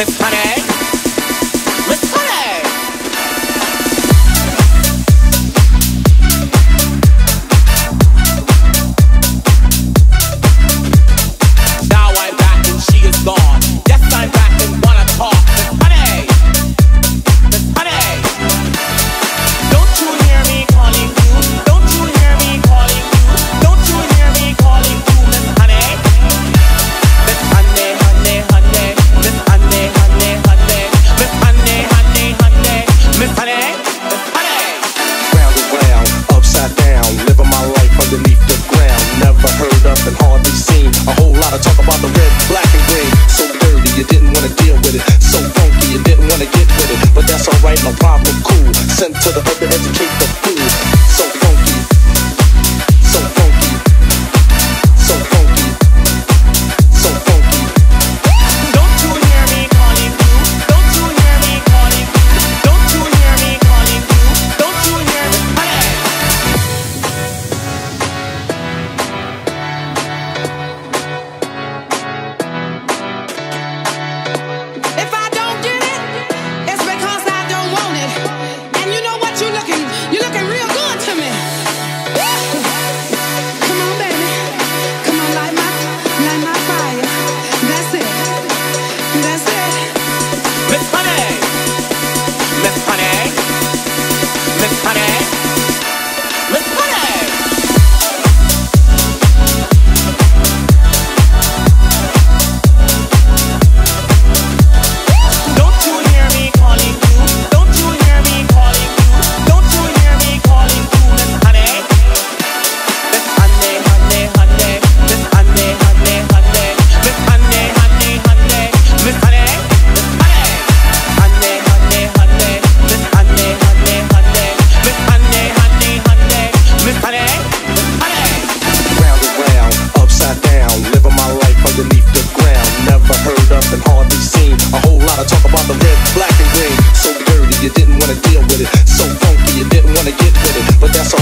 me funny. sent to the hood.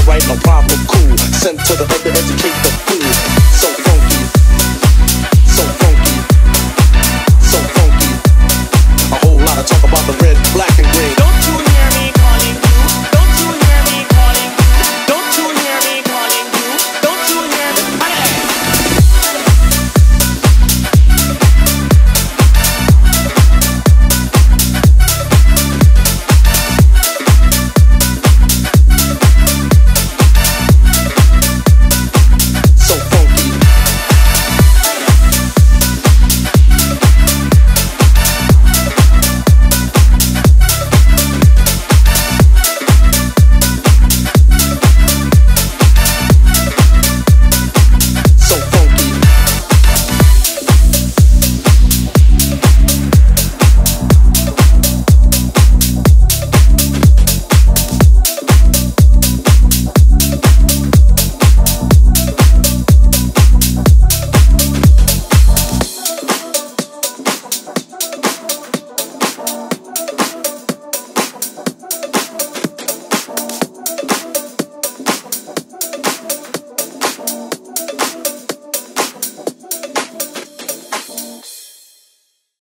right, no problem, cool. Sent to the hood